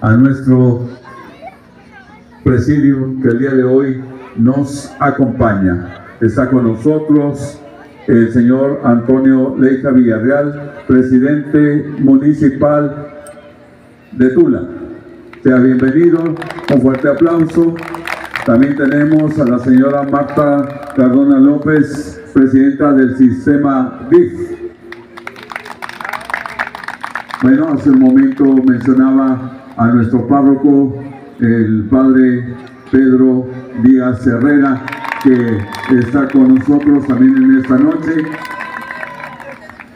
a nuestro presidium que el día de hoy nos acompaña. Está con nosotros el señor Antonio Leija Villarreal, presidente municipal de Tula. Sea bienvenido, un fuerte aplauso. También tenemos a la señora Marta Cardona López, presidenta del sistema DIF. Bueno, hace un momento mencionaba a nuestro párroco, el padre Pedro Díaz Herrera, que está con nosotros también en esta noche.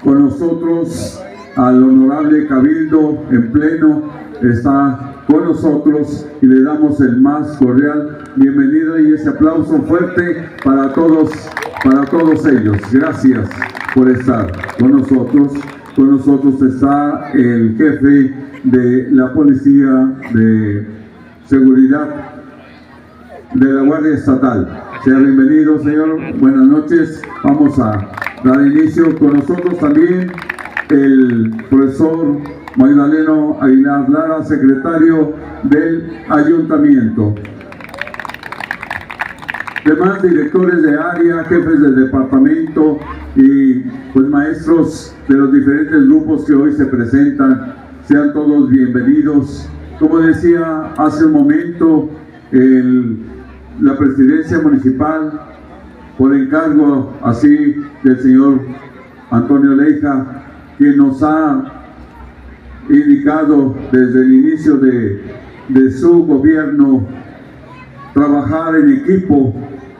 Con nosotros al honorable Cabildo en pleno está con nosotros y le damos el más cordial bienvenido y ese aplauso fuerte para todos, para todos ellos. Gracias por estar con nosotros. Con nosotros está el jefe de la Policía de Seguridad de la Guardia Estatal. Sea bienvenido, señor. Buenas noches. Vamos a dar inicio con nosotros también el profesor Magdaleno Aguilar Lara, secretario del Ayuntamiento. Demás directores de área, jefes del departamento y pues maestros de los diferentes grupos que hoy se presentan, sean todos bienvenidos. Como decía hace un momento, la presidencia municipal, por encargo así del señor Antonio Leija, quien nos ha indicado desde el inicio de, de su gobierno trabajar en equipo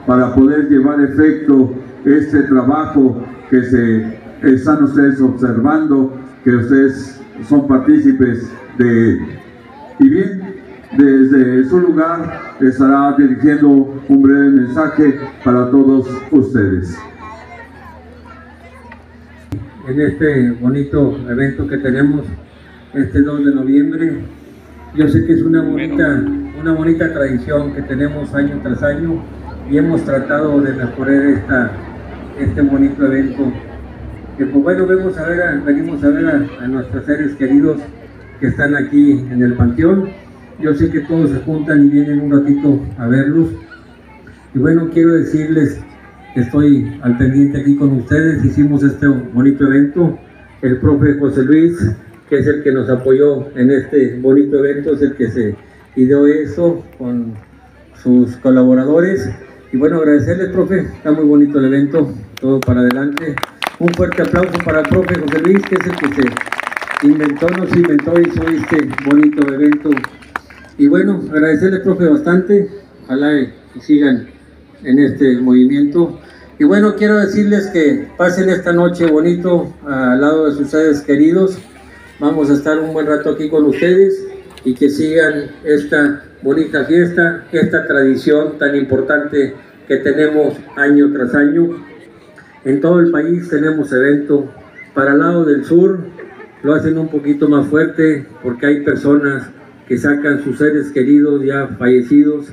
para poder llevar efecto este trabajo que se están ustedes observando, que ustedes son partícipes de él. Y bien, desde su lugar estará dirigiendo un breve mensaje para todos ustedes en este bonito evento que tenemos este 2 de noviembre. Yo sé que es una bonita, una bonita tradición que tenemos año tras año y hemos tratado de mejorar esta, este bonito evento. Que pues bueno, vemos a ver venimos a ver a, nuestros seres queridos que están aquí en el panteón. Yo sé que todos se juntan y vienen un ratito a verlos. Y bueno, quiero decirles estoy al pendiente aquí con ustedes. Hicimos este bonito evento. El profe José Luis, que es el que nos apoyó en este bonito evento, es el que se ideó eso con sus colaboradores. Y bueno, agradecerle, profe, está muy bonito el evento, todo para adelante. Un fuerte aplauso para el profe José Luis, que es el que se inventó, nos inventó, hizo este bonito evento. Y bueno, agradecerle, profe, bastante. Ojalá que sigan en este movimiento. Y bueno, quiero decirles que pasen esta noche bonito al lado de sus seres queridos. Vamos a estar un buen rato aquí con ustedes y que sigan esta bonita fiesta, esta tradición tan importante que tenemos año tras año. En todo el país tenemos evento. Para el lado del sur lo hacen un poquito más fuerte porque hay personas que sacan sus seres queridos ya fallecidos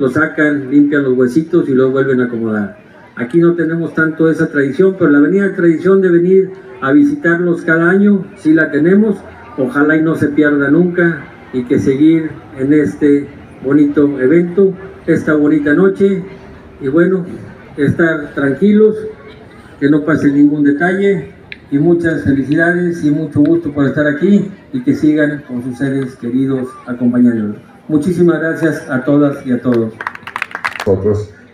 lo sacan, limpian los huesitos y los vuelven a acomodar. Aquí no tenemos tanto esa tradición, pero la venida tradición de venir a visitarlos cada año, sí la tenemos. Ojalá y no se pierda nunca y que seguir en este bonito evento, esta bonita noche. Y bueno, estar tranquilos, que no pase ningún detalle. Y muchas felicidades y mucho gusto por estar aquí y que sigan con sus seres queridos acompañándonos. Muchísimas gracias a todas y a todos.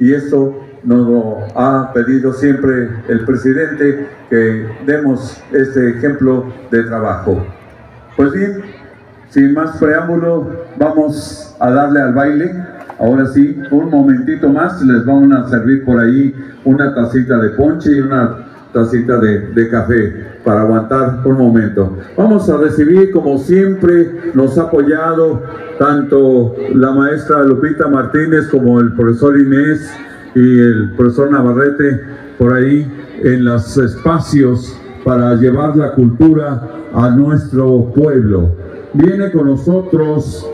Y esto nos lo ha pedido siempre el presidente, que demos este ejemplo de trabajo. Pues bien, sin más preámbulo, vamos a darle al baile. Ahora sí, un momentito más, les vamos a servir por ahí una tacita de ponche y una tacita de, de café para aguantar un momento. Vamos a recibir, como siempre, nos ha apoyado tanto la maestra Lupita Martínez como el profesor Inés y el profesor Navarrete por ahí en los espacios para llevar la cultura a nuestro pueblo. Viene con nosotros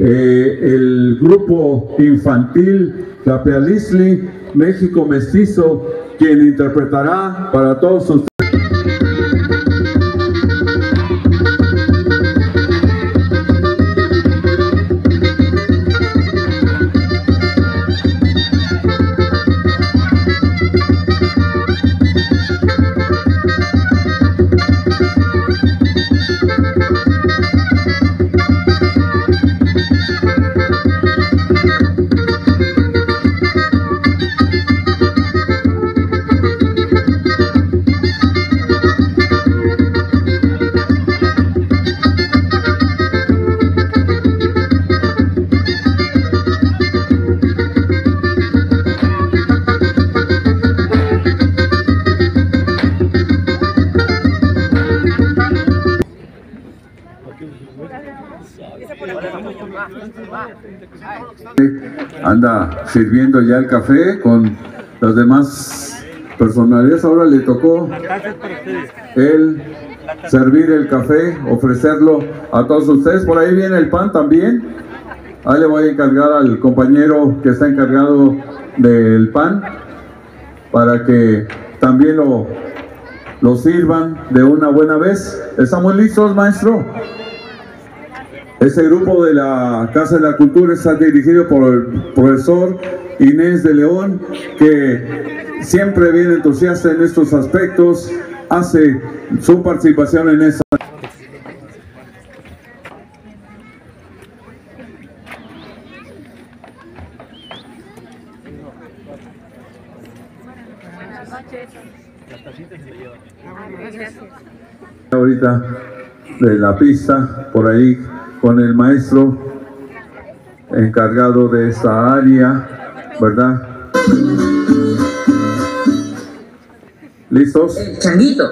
eh, el grupo infantil Capealisli México Mestizo, quien interpretará para todos ustedes. Anda sirviendo ya el café con los demás personalidades. Ahora le tocó él servir el café, ofrecerlo a todos ustedes. Por ahí viene el pan también. Ahí le voy a encargar al compañero que está encargado del pan para que también lo, lo sirvan de una buena vez. ¿Estamos listos, maestro? Este grupo de la Casa de la Cultura está dirigido por el profesor Inés de León, que siempre viene entusiasta en estos aspectos, hace su participación en esta. Ahorita de la pista, por ahí con el maestro encargado de esta área, ¿verdad? ¿Listos? El changuito.